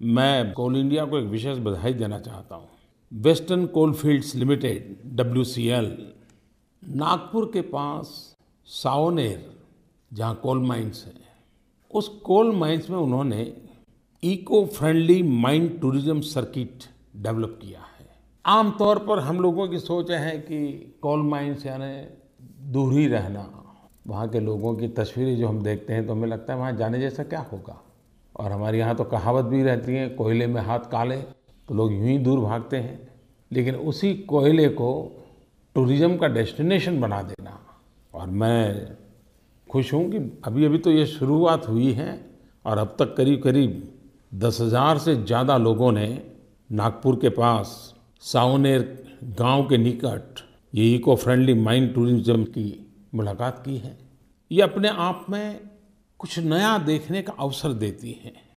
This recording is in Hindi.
मैं कोल इंडिया को एक विशेष बधाई देना चाहता हूँ। Western Coalfields Limited WCL Nagpur के पास सावनेर जहाँ कोल माइन्स है। उस कोल माइन्स में उन्होंने eco friendly mine tourism circuit develop किया है। आमतौर पर हम लोगों की सोच है कि कोल माइन्स यानी दूर ही रहना, वहाँ के लोगों की तस्वीरें जो हम देखते हैं तो हमें लगता है वहाँ जाने जैसा क्या होगा। और हमारे यहाँ तो कहावत भी रहती है, कोयले में हाथ काले तो लोग यूँ ही दूर भागते हैं। लेकिन उसी कोयले को टूरिज़्म का डेस्टिनेशन बना देना। और मैं खुश हूँ कि अभी अभी तो ये शुरुआत हुई है, और अब तक करीब करीब दस हज़ार से ज़्यादा लोगों ने नागपुर के पास सावनेर गाँव के निकट ये इको फ्रेंडली माइंड टूरिज़्म की मुलाकात की है। ये अपने आप में कुछ नया देखने का अवसर देती है।